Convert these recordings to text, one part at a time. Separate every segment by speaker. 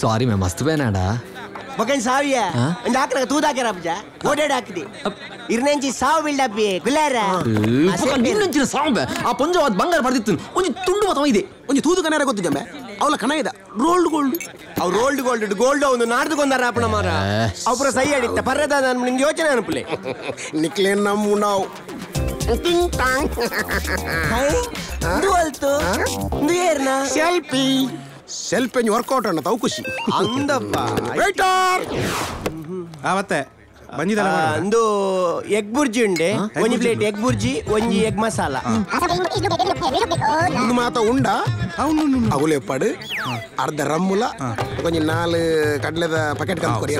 Speaker 1: ಸಾರಿ ಮೇ ಮಸ್ತ್ ಬೇನಾಡಾ
Speaker 2: ಬೊಕನ್ ಸಾವಿಯ ಒಂದು ಹಾಕ್ರ ತೂದಾಕ್ಯಾರ ಅಬ್ಜ ಓಡಾಡಿ ಹಾಕಿದೆ ಇರ್ನೆಂಚಿ ಸಾವು ಬಿಲ್ಡಪ್ಪಿ ಗುಲಾರ
Speaker 1: ಇನ್ನೊಂಚಿನ ಸಾಂಬೆ ಆ ಪಂಜವಾದ ಬಂಗಾರ ಬರ್ದಿತ್ತು ಒಂಜಿ ತುಂಡು ಮತ ಇದೆ
Speaker 3: ಒಂಜಿ ತೂದು ಕನ್ನಡ ಗೊತ್ತಿದ್ದೆ ಅವಳ ಕಣ ಇದ ರೋಲ್ಡ್ ಗೋಲ್ಡ್
Speaker 2: ಅವ್ರು ಗೋಲ್ಡ್ ಗೋಲ್ಡ್ ಗೋಲ್ಡ್ ಒಂದು ನಾಡ್ದು ಕೊಂದಾರ ಅಪ್ಪಣ ಮಾರ ಅವ್ರ ಸೈ ಅಡಿತ್ತ ಪರ್ರದ ನಾನು ನಿಂಗೆ ಯೋಚನೆ ಅನ್ಪಲೆ
Speaker 3: ನಿಕ್ಲೇನ್ ನಮ್ಮ ನಾವು
Speaker 2: ಇದು ಅಲ್ತು ಏರ್ನ
Speaker 3: ಸೆಲ್ಫಿ ಸೆಲ್ಫಿ ವರ್ಕೌಟ್ ಅಣ್ಣ ತಾವು ಖುಷಿ
Speaker 2: ಅಂದಪ್ಪ
Speaker 3: ವೇಟರ್
Speaker 4: ಆವತ್ತೆ ಬಂದಿದ್ದಲ್ಲ
Speaker 2: ಆ, ಒಂದು ಎಗ್ ಬುರ್ಜಿ ಉಂಡೆ ಒಂಜಿ ಪ್ಲೇಟ್ ಎಗ್ ಬುರ್ಜಿ ಒಂಜಿ ಎಗ್ ಮಸಾಲ
Speaker 3: ಒಂದು ಮಾತ ಉಂಡ ಅವುಲೆ ಎಪ್ಪಾಡು ಅರ್ಧ ರಮ್ಮುಲ ಕೊಂಚ ನಾಲ್ ಕಡ್ಲೆದ ಪಕೆಟ್ ಕಂತ ಕೊಡಿ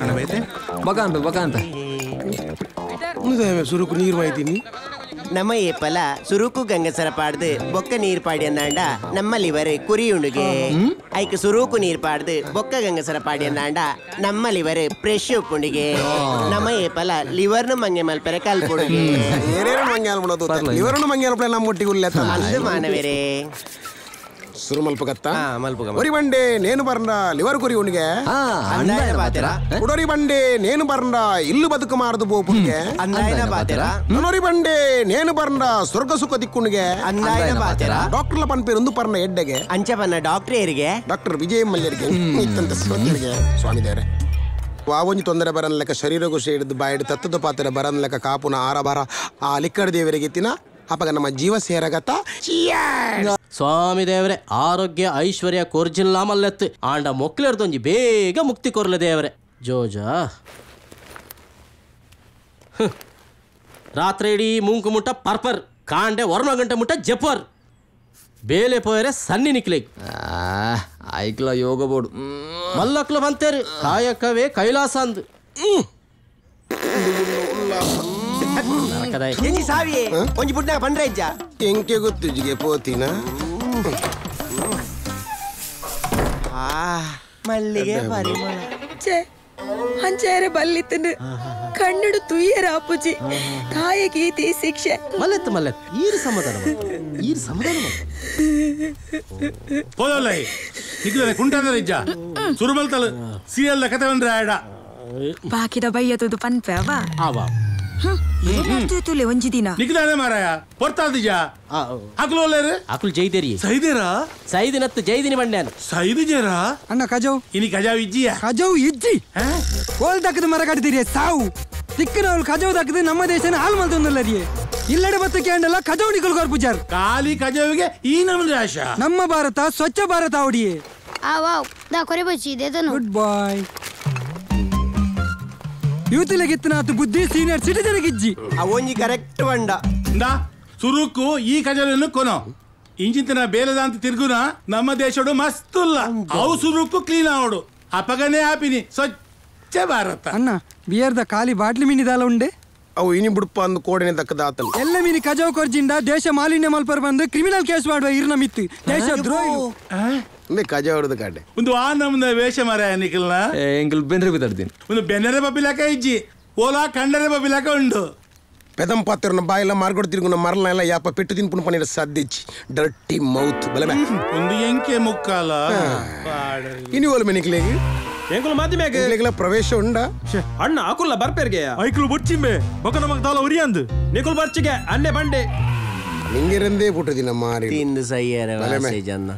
Speaker 4: ಅಣ್ಣ ಬೈತೆ
Speaker 1: ಬಕಾಂತ ಬಕಾಂತ
Speaker 3: ಸುರುಕು ನೀರು ಮಾಯ್ತೀನಿ
Speaker 2: ನಮ್ಮ ಏಪಲ ಸುರುಕು ಗಂಗಸರ ಪಾಡ್ದು ಬೊಕ್ಕ ನೀರ್ ಪಾಡಿ ಅಂದಾಂಡ ನಮ್ಮ ಲಿವರ್ ಕುರಿ ಉಂಡುಗೆ ಐಕ್ ಸುರುಕು ನೀರ್ ಪಾಡ್ದು ಬೊಕ್ಕ ಗಂಗಸರ ಪಾಡಿ ಅಂದಾಂಡ ನಮ್ಮ ಲಿವರ್ ಫ್ರೆಶ್ ಉಪ್ಪುಂಡಿಗೆ ನಮ್ಮ ಏಪಲ ಲಿವರ್ನು ಮಂಗೆ ಮಲ್ಪರೆ ಕಲ್ಪುಡುಗೆ
Speaker 3: ಏನೇನು ಮಂಗ್ಯಾಲ ಮಾಡೋದು ಇವರನ್ನು ಮಂಗ್ಯಾಲ ಪ್ಲೇ ನಮ್ಮ ಒಟ್ಟಿಗೆ ಉಲ್ಲೆ
Speaker 2: ಅಂದು ಮಾನವೇರೆ
Speaker 3: ಸುರು ಮಲ್ಪಗತ್ತ ಒರಿ ಬಂಡೆ ನೇನು ಬರ್ರ ಲಿವರ್ ಕುರಿ
Speaker 2: ಅಂದಾಯನ ಬಾತೆರ
Speaker 3: ಉಡೋರಿ ಬಂಡೆ ನೇನು ಬರ್ರ ಇಲ್ಲು ಬದುಕು ಮಾರದು ಬೋಪುಣ್ಗೆ
Speaker 2: ಅಂದಾಯನ ಬಾತೆರ
Speaker 3: ನೊನೊರಿ ಬಂಡೆ ನೇನು ಬರ್ರ ಸ್ವರ್ಗ ಸುಖ ದಿಕ್ಕುಣಿಗೆ
Speaker 2: ಡಾಕ್ಟರ್
Speaker 3: ಡಾಕ್ಟರ್ಲ ಪನ್ಪೇರು ಒಂದು ಪರ್ನ ಎಡ್ಡೆಗೆ?
Speaker 2: ಅಂಚೆ ಬನ್ನ ಏರಿಗೆ
Speaker 3: ಡಾಕ್ಟರ್ ವಿಜಯ ಮಲ್ಯರಿಗೆ. ಇತ್ತಂತ ಸ್ವಾಮಿ ದೇವರೇ ವಾವೊಂಜಿ ತೊಂದರೆ ಬರನ್ ಲೆಕ್ಕ ಶರೀರಗೂ ಹಿಡಿದು ಬಾಯಿಡು ತತ್ತದ ಪಾತ್ರೆ ಬರನ್ ಲೆಕ್ಕ ಕಾಪುನ ಆರ ಬಾರ ಆ ಲಿಕ್ಕಡ ದೇವರಿಗೆ ತಿನ ಅಪಗ ನಮ್ಮ ಜೀವ ಸೇರಗತ್ತ?
Speaker 5: ಸ್ವಾಮಿ ದೇವರೇ ಆರೋಗ್ಯ ಐಶ್ವರ್ಯ ಕೊರ್ಜಿಲ್ಲ ಮಲ್ಲೆತ್ತು. ಆಂಡ ಮೊಕ್ಲೆರ್ದೊಂಜಿ ಬೇಗ ಮುಕ್ತಿ ಕೊರ್ಲೆ ದೇವರೇ. ಜೋಜಾ. ರಾತ್ರಿ ಇಡೀ ಮೂಂಕು ಮುಟ್ಟ ಪರ್ಪರ್ ಕಾಂಡೆ ವರ್ಮ ಗಂಟೆ ಮುಟ್ಟ ಜಪರ್ ಬೇಲೆ ಪೋಯರೆ ಸನ್ನಿ ನಿಕ್ಲೆ
Speaker 1: ಐಕ್ಲ ಯೋಗ ಬೋಡು
Speaker 5: ಮಲ್ಲಕ್ಲು ಬಂತೇರಿ ಕಾಯಕವೇ ಕೈಲಾಸ ಅಂದು
Speaker 2: ಎನಿ ಸಾವಿ ಒಂಜಿ ಪುಟ್ನಾಗ ಪಂಡ್ರೆ ಇಜ್ಜ
Speaker 3: ಎಂಕೆ ಗೊತ್ತಿಜ್ಜಿಗೆ ಪೋತಿನ
Speaker 2: ಮಲ್ಲಿಗೆ ಪರಿಮಳ
Speaker 6: ಛೇ ಹಂಚಾರ ಬಲ್ಲಿತ್ತನು ಕಣ್ಣಡು ತುಯ್ಯರ ಅಪ್ಪುಜಿ ತಾಯ ಗೀತಿ ಶಿಕ್ಷೆ
Speaker 5: ಮಲ್ಲತ್ ಮಲ್ಲತ್ ಈರು ಸಮಾಧಾನ ಈರು ಸಮಾಧಾನ
Speaker 4: ಹೋದಲ್ಲ ಇದು ಕುಂಟಾದ ಇಜ್ಜ ಸುರುಬಲ್ತಲ್ ಸೀರಿಯಲ್ ಕತೆ ಬಂದ್ರೆ ಆಡ
Speaker 6: ಬಾಕಿದ ಬೈಯತದು ಪನ್ಪೆ
Speaker 5: ಅವ
Speaker 6: ಅವ ಏನಾಗ್ತಿತ್ತು ಲೇ
Speaker 4: ಒಂಜಿ ದಿನ? ನಿಗ್ದಾನೆ ಮಾರಾಯ ಬರ್ತಾ
Speaker 5: ಇದೀಯಾ
Speaker 4: ಆಕಲು ಒಳ್ಳೆರು
Speaker 5: ಆಕಲು ಜೈದೇರಿ.
Speaker 4: ಸೈದೇರಾ?
Speaker 5: ಸೈದಿನತ್ತು ಜೈದಿನಿ
Speaker 4: ಮಂಡ್ಯಾನು. ಸೈದಿಜೇರಾ
Speaker 7: ಅಣ್ಣ ಕಜಾವ್
Speaker 4: ಇನಿ ಕಜಾವ್ ಇಜ್ಜಿಯ
Speaker 7: ಕಜಾವ್ ಇಜ್ಜಿ? ಕೋಲ್ ತಕ್ಕದ ಮರ ಕಟ್ತೀರಿ ಸಾವು. ತಿಕ್ಕನವಳು ಕಜಾವ್ ತಕ್ಕದ ನಮ್ಮ ದೇಶನ ಹಾಲ್ ಮಲ್ತೊಂದಲ್ಲರಿಯೇ ಇಲ್ಲಡೆ ಬತ್ತ ಕ್ಯಾಂಡಲ್ಲ ಕಜಾವ್ ನಿಕಲ್ ಪೂಜಾರ್.
Speaker 4: ಕಾಲಿ ಕಜಾವಿಗೆ ಈ ನಮ್ಮ ದೇಶ
Speaker 7: ನಮ್ಮ ಭಾರತ ಸ್ವಚ್ಛ ಭಾರತ ಅವಡಿಯೇ.
Speaker 8: ಆ ವಾವ್. ದಾ ಕೊರೆ ಬಚ್ಚಿ ದೇದನು
Speaker 7: ಗುಡ್ ಬಾಯ್ ಯುವತಿಲೆಗಿತ್ತಿನಾತು ಬುದ್ಧಿ ಸೀನಿಯರ್ ಸಿಟಿಜನ್ ಗಿಜ್ಜಿ
Speaker 2: ಅವೊಂಜಿ ಕರೆಕ್ಟ್ ಬಂಡ
Speaker 4: ಇಂದಾ ಸುರುಕು ಈ ಕಜಲನ್ನು ಕೊನೋ ಇಂಚಿನ ಬೇಲದಾಂತ ತಿರುಗುನ ನಮ್ಮ ದೇಶಡು ಮಸ್ತುಲ್ಲ ಅವು ಸುರುಕು ಕ್ಲೀನ್ ಆವಡು ಅಪಗನೇ ಆಪಿನಿ ಸ್ವಚ್ಛ ಭಾರತ
Speaker 7: ಅಣ್ಣ ಬಿಯರ್ದ ಖಾಲಿ ಬಾಟ್ಲಿ ಮಿನಿದಾಲ ಉಂಡೆ
Speaker 3: ಅವು ಇನಿ ಬುಡಪ ಅಂದು ಕೋಡೆನೆ ದಕ್ಕದ ಆತನು
Speaker 7: ಎಲ್ಲ ಮೀನಿ ಕಜಾವ್ ಕೊರ್ಜಿಂದ ದೇಶ ಮಾಲಿನ್ಯ ಮಲ್ಪರ್ ಬಂದು ಕ್ರಿಮಿನಲ್ ಕೇಸ್ ಮಾಡುವ ಇರ್ನ ಮಿತ್ತು ದೇಶ ದ್ರೋಹಿ
Speaker 3: ಅಂದ್ರೆ ಕಜ ಹೊಡೆದು ಕಾಡೆ
Speaker 4: ಒಂದು ಆ ನಮ್ದ ವೇಷ ಮರ ನಿಖಲ್ನ
Speaker 1: ಎಂಕಲ್ ಬೆನ್ರಿ ಬಿದ್ದಾಡ್ತೀನಿ
Speaker 4: ಒಂದು ಬೆನ್ನರೆ ಬಬ್ಬಿಲಾಕ ಇಜ್ಜಿ ಓಲಾ ಕಂಡರೆ ಬಬ್ಬಿಲಾಕ ಉಂಡು
Speaker 3: పెదం పాత్రన బాయిల మార్గొడు తిరుగున మరల ఎలా యాప పెట్టు తినుపున పని సర్దిచ్చి డర్టీ మౌత్ బలమే
Speaker 4: ಒಂದು ಎಂಕೆ ಮುಕ್ಕಾಲ
Speaker 3: ಇನಿ ಓಲ್ ಮೆನಿಕ್ಲೇಗಿ
Speaker 9: ಎಂಕುಲು ಮಾತಿಮ್ಯಾಗ
Speaker 3: ಇನ್ಲೆಗ್ಲ ಪ್ರವೇಶ ಉಂಡ
Speaker 9: ಅಣ್ಣ ಆಕುಲ್ಲ ಬರ್ಪೇರ್ಗೆ
Speaker 4: ಐಕ್ಲು ಬೊಚ್ಚಿಂಬೆ ಬೊಕ್ಕ ನಮಗ್ ತಾಲ ಉರಿ ಅಂದು
Speaker 9: ನಿಕುಲ್ ಬರ್ಚಿಗೆ ಅನ್ನೆ ಬಂಡೆ
Speaker 3: ನಿಂಗಿರಂದೇ ಪುಟ್ಟದಿನ ಮಾರಿ
Speaker 2: ತಿಂದು ಸೈಯರ
Speaker 3: ಬಲೆಮೆ.
Speaker 2: ಜನ್ನ